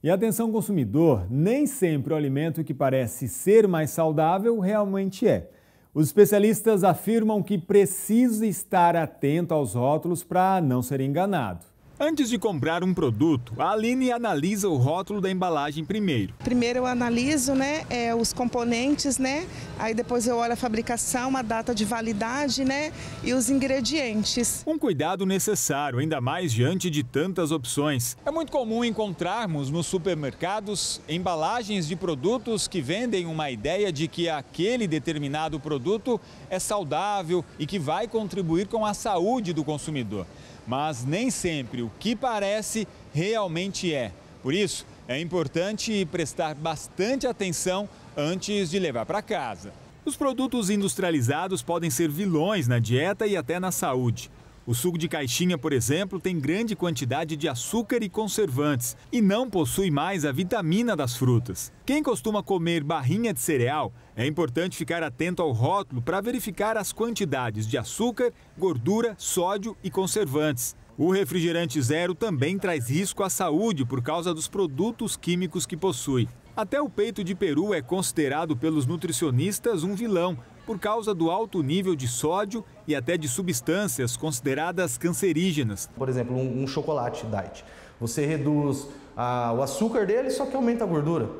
E atenção consumidor, nem sempre o alimento que parece ser mais saudável realmente é. Os especialistas afirmam que precisa estar atento aos rótulos para não ser enganado. Antes de comprar um produto, a Aline analisa o rótulo da embalagem primeiro. Primeiro eu analiso né, é, os componentes, né? Aí depois eu olho a fabricação, a data de validade né, e os ingredientes. Um cuidado necessário, ainda mais diante de tantas opções. É muito comum encontrarmos nos supermercados embalagens de produtos que vendem uma ideia de que aquele determinado produto é saudável e que vai contribuir com a saúde do consumidor mas nem sempre o que parece realmente é. Por isso, é importante prestar bastante atenção antes de levar para casa. Os produtos industrializados podem ser vilões na dieta e até na saúde. O suco de caixinha, por exemplo, tem grande quantidade de açúcar e conservantes e não possui mais a vitamina das frutas. Quem costuma comer barrinha de cereal, é importante ficar atento ao rótulo para verificar as quantidades de açúcar, gordura, sódio e conservantes. O refrigerante zero também traz risco à saúde por causa dos produtos químicos que possui. Até o peito de peru é considerado pelos nutricionistas um vilão, por causa do alto nível de sódio e até de substâncias consideradas cancerígenas. Por exemplo, um, um chocolate diet. Você reduz a, o açúcar dele, só que aumenta a gordura.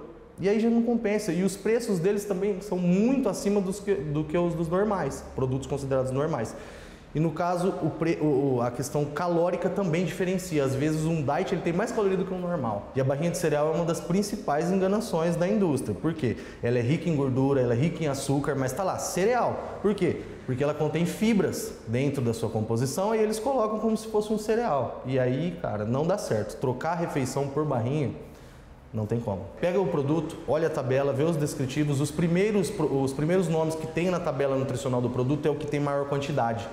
E aí já não compensa. E os preços deles também são muito acima dos que, do que os dos normais, produtos considerados normais. E no caso, o pre, o, a questão calórica também diferencia. Às vezes um diet ele tem mais caloria do que o um normal. E a barrinha de cereal é uma das principais enganações da indústria. Por quê? Ela é rica em gordura, ela é rica em açúcar, mas está lá, cereal. Por quê? Porque ela contém fibras dentro da sua composição e eles colocam como se fosse um cereal. E aí, cara, não dá certo. Trocar a refeição por barrinha não tem como. Pega o produto, olha a tabela, vê os descritivos. Os primeiros, os primeiros nomes que tem na tabela nutricional do produto é o que tem maior quantidade.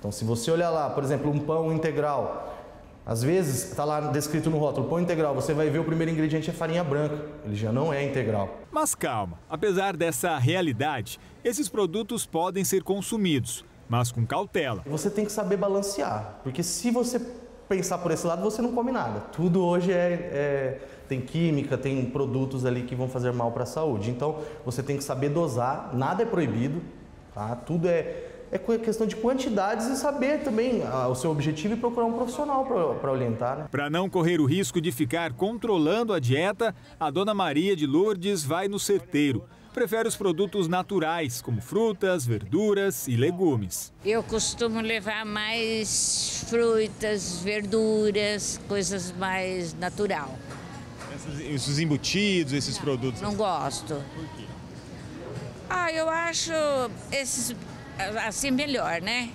Então, se você olhar lá, por exemplo, um pão integral, às vezes está lá descrito no rótulo pão integral, você vai ver o primeiro ingrediente é farinha branca, ele já não é integral. Mas calma, apesar dessa realidade, esses produtos podem ser consumidos, mas com cautela. Você tem que saber balancear, porque se você pensar por esse lado, você não come nada. Tudo hoje é, é tem química, tem produtos ali que vão fazer mal para a saúde. Então, você tem que saber dosar, nada é proibido, tá? Tudo é é questão de quantidades e saber também ah, o seu objetivo e procurar um profissional para orientar. Né? Para não correr o risco de ficar controlando a dieta, a dona Maria de Lourdes vai no certeiro. Prefere os produtos naturais, como frutas, verduras e legumes. Eu costumo levar mais frutas, verduras, coisas mais natural. Esses, esses embutidos, esses não, produtos? Não gosto. Por quê? Ah, eu acho esses assim melhor, né?